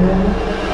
Amen.